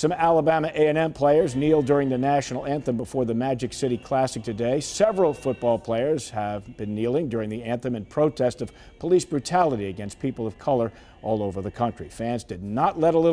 Some Alabama A&M players kneel during the national anthem before the Magic City Classic today. Several football players have been kneeling during the anthem in protest of police brutality against people of color all over the country. Fans did not let a little